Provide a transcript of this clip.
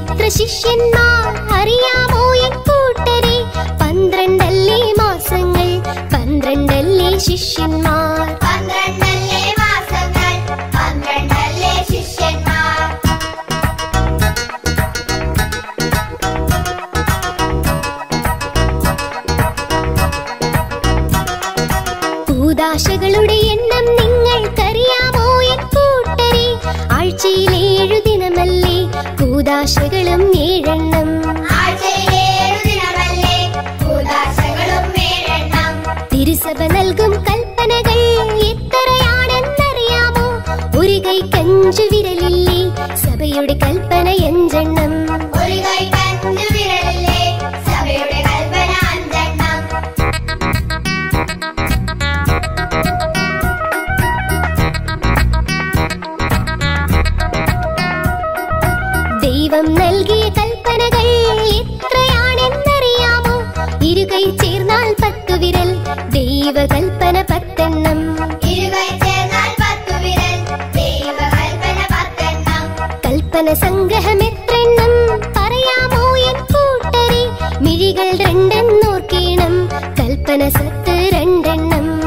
യേശുവിനെത്ര ശിഷ്യന്മാർ അറിയാമോ എൻ കൂട്ടരെ? പന്ത്രണ്ടല്ലേ മാസങ്ങൾ പന്ത്രണ്ടല്ലേ ശിഷ്യന്മാർ? പന്ത്രണ്ടല്ലേ മാസങ്ങൾ പന്ത്രണ്ടല്ലേ ശിഷ്യന്മാർ? കൂദാശകളുടെ എണ്ണം നിങ്ങൾക്കറിയാമോ എൻ കൂട്ടരെ? ആഴ്ചയിൽ ഏഴു ദിനമല്ലേ കൂദാശകളും ഏഴെണ്ണം. തിരുസഭ നൽകും കൽപ്പനകൾ എത്രയാണെന്നറിയാമോ? ഒരു കൈ കഞ്ചു വിരലില്ലേ സഭയുടെ കൽപ്പന എഞ്ചെണ്ണം. ദൈവകൽപ്പന കൽപ്പന പത്തെണ്ണം. കൽപ്പന സംഗ്രഹം എത്രെണ്ണം പറയാമോ എൻ കൂട്ടരെ? മിഴികൾ രണ്ടെന്നോർക്കണം കൽപ്പന സത്ത് രണ്ടെണ്ണം.